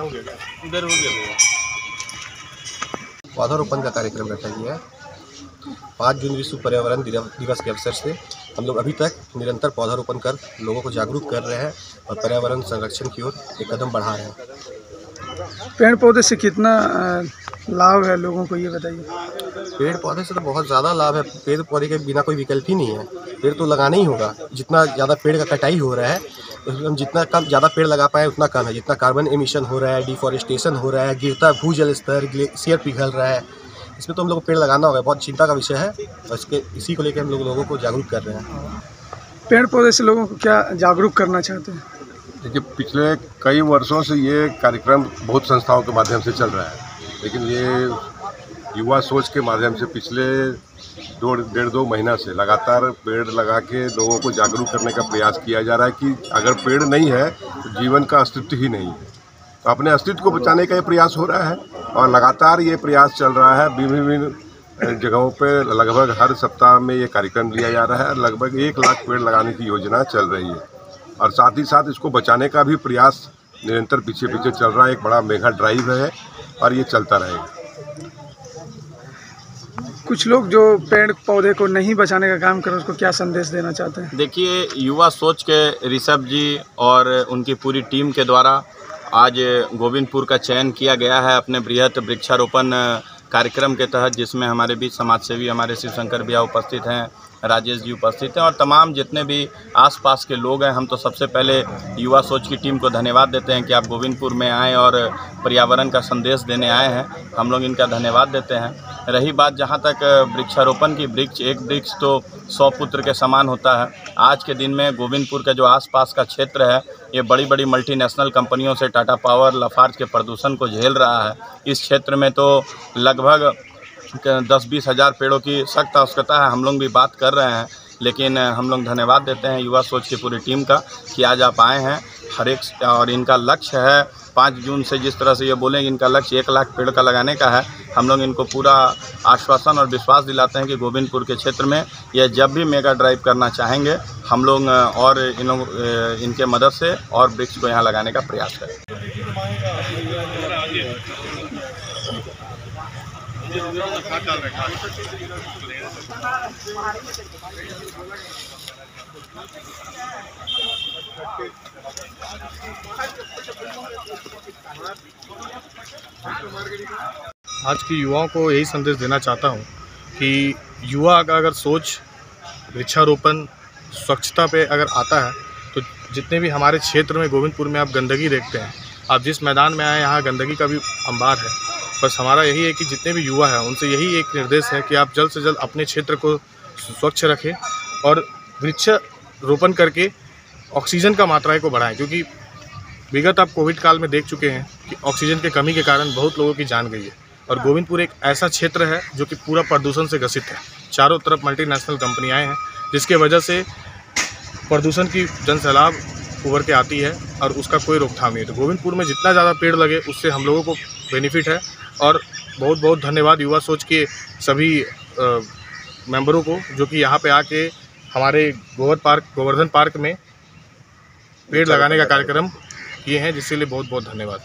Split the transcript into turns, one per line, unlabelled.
हो गया
पौधारोपण का कार्यक्रम रखा गया है। पाँच जून विश्व पर्यावरण दिवस के अवसर से हम लोग अभी तक निरंतर पौधारोपण कर लोगों को जागरूक कर रहे हैं और पर्यावरण संरक्षण की ओर एक कदम बढ़ा रहे हैं।
पेड़ पौधे से कितना लाभ है लोगों को ये बताइए।
पेड़ पौधे से तो बहुत ज़्यादा लाभ है। पेड़ पौधे के बिना कोई विकल्प ही नहीं है। पेड़ तो लगाना ही होगा। जितना ज़्यादा पेड़ का कटाई हो रहा है उसमें हम जितना कम ज़्यादा पेड़ लगा पाए उतना कम है। जितना कार्बन एमिशन हो रहा है डिफॉरेस्टेशन हो रहा है गिरता भूजल स्तर ग्लेशियर पिघल रहा है इसमें तो हम लोग को पेड़ लगाना होगा। बहुत चिंता का विषय है और इसके इसी को लेकर हम लोग लोगों को जागरूक कर रहे हैं।
पेड़ पौधे से लोगों को क्या जागरूक करना चाहते हैं?
देखिए पिछले कई वर्षों से ये कार्यक्रम बहुत संस्थाओं के माध्यम से चल रहा है। लेकिन ये युवा सोच के माध्यम से पिछले दो, डेढ़ दो महीना से लगातार पेड़ लगा के लोगों को जागरूक करने का प्रयास किया जा रहा है कि अगर पेड़ नहीं है तो जीवन का अस्तित्व ही नहीं है। तो अपने अस्तित्व को बचाने का ये प्रयास हो रहा है और लगातार ये प्रयास चल रहा है। विभिन्न विभिन्न जगहों पे लगभग हर सप्ताह में ये कार्यक्रम लिया जा रहा है। लगभग एक लाख पेड़ लगाने की योजना चल रही है। और साथ ही साथ इसको बचाने का भी प्रयास निरंतर पीछे पीछे चल रहा है एक बड़ा मेगा ड्राइव है और ये चलता रहेगा।
कुछ लोग जो पेड़ पौधे को नहीं बचाने का काम कर रहे हैं उसको क्या संदेश देना चाहते हैं?
देखिए युवा सोच के ऋषभ जी और उनकी पूरी टीम के द्वारा आज गोविंदपुर का चयन किया गया है अपने बृहत वृक्षारोपण कार्यक्रम के तहत जिसमें हमारे बीच समाजसेवी हमारे शिव शंकर भैया उपस्थित हैं। राजेश जी उपस्थित हैं और तमाम जितने भी आसपास के लोग हैं, हम तो सबसे पहले युवा सोच की टीम को धन्यवाद देते हैं कि आप गोविंदपुर में आए और पर्यावरण का संदेश देने आए हैं। हम लोग इनका धन्यवाद देते हैं। रही बात जहाँ तक वृक्षारोपण की, वृक्ष, एक वृक्ष तो सौ पुत्र के समान होता है। आज के दिन में गोविंदपुर का जो आसपास का क्षेत्र है, ये बड़ी बड़ी मल्टीनेशनल कंपनियों से टाटा पावर लफार्ज के प्रदूषण को झेल रहा है। इस क्षेत्र में तो लगभग दस बीस हज़ार पेड़ों की सख्त आवश्यकता है। हम लोग भी बात कर रहे हैं, लेकिन हम लोग धन्यवाद देते हैं युवा सोच की पूरी टीम का कि आज आप आए हैं। हर एक और इनका लक्ष्य है, पाँच जून से जिस तरह से ये बोलेंगे, इनका लक्ष्य एक लाख पेड़ का लगाने का है। हम लोग इनको पूरा आश्वासन और विश्वास दिलाते हैं कि गोविंदपुर के क्षेत्र में ये जब भी मेगा ड्राइव करना चाहेंगे, हम लोग और इन इनके मदद से और वृक्ष को यहाँ लगाने का प्रयास करें
आज के युवाओं को यही संदेश देना चाहता हूँ कि युवा का अगर सोच, वृक्षारोपण, स्वच्छता पे अगर आता है तो जितने भी हमारे क्षेत्र में गोविंदपुर में आप गंदगी देखते हैं, आप जिस मैदान में आए यहाँ गंदगी का भी अंबार है। बस हमारा यही है कि जितने भी युवा हैं, उनसे यही एक निर्देश है कि आप जल्द से जल्द अपने क्षेत्र को स्वच्छ रखें और वृक्ष रोपण करके ऑक्सीजन का मात्रा को बढ़ाएँ, क्योंकि विगत आप कोविड काल में देख चुके हैं कि ऑक्सीजन के कमी के कारण बहुत लोगों की जान गई है। और गोविंदपुर एक ऐसा क्षेत्र है जो कि पूरा प्रदूषण से ग्रसित है। चारों तरफ़ मल्टीनेशनल कंपनियाँ हैं, जिसके वजह से प्रदूषण की जन सैलाब उभर के आती है और उसका कोई रोकथाम नहीं है। तो गोविंदपुर में जितना ज़्यादा पेड़ लगे, उससे हम लोगों को बेनिफिट है। और बहुत बहुत धन्यवाद युवा सोच के सभी मेंबरों को, जो कि यहाँ पे आके हमारे गोवर पार्क, गोवर्धन पार्क में पेड़ लगाने का कार्यक्रम किए हैं, जिसके लिए बहुत बहुत धन्यवाद।